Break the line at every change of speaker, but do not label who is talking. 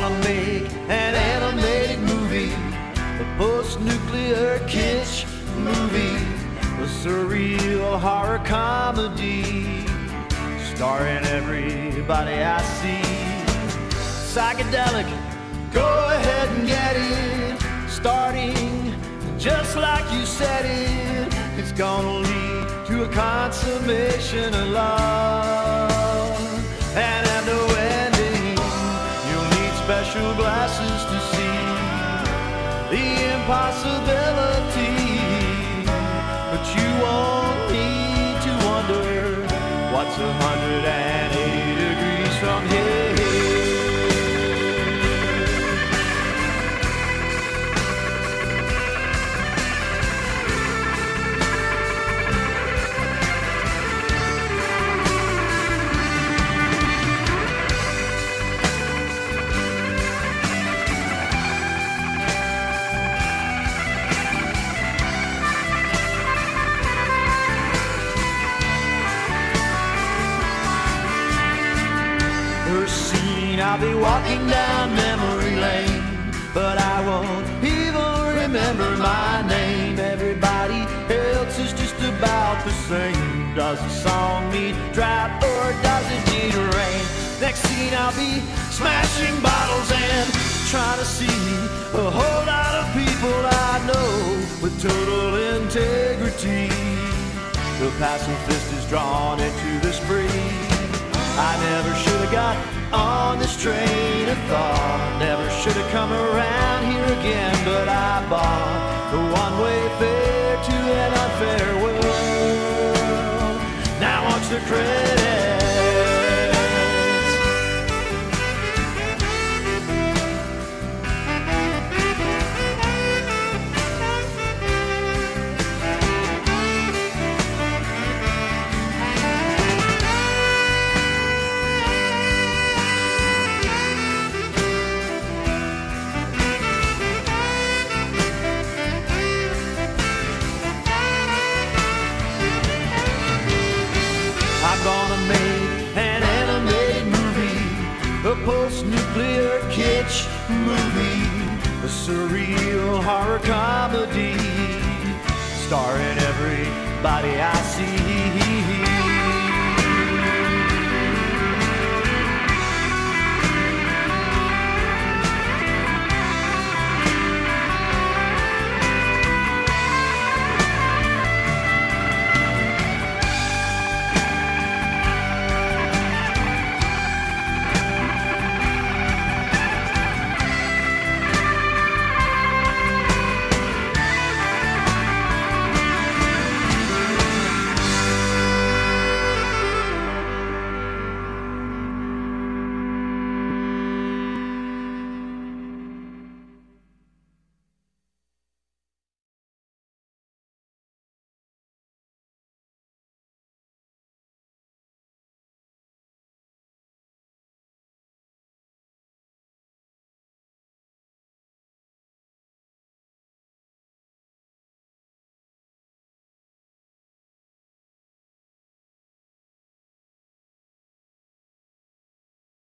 gonna make an animated movie, a post-nuclear kitsch movie, a surreal horror comedy, starring everybody I see. Psychedelic, go ahead and get it, starting just like you said it. It's gonna lead to a consummation of love the impossibility, but you won't need to wonder what's a hundred and eighty degrees from here. First scene, I'll be walking down memory lane, but I won't even remember my name. Everybody else is just about the same. Does the song need drought or does it need rain? Next scene, I'll be smashing bottles and trying to see a whole lot of people I know with total integrity. The pacifist is drawn into the spree. I never should have got on this train of thought. Never should have come around here again, but I bought movie, a surreal horror comedy, starring everybody I see.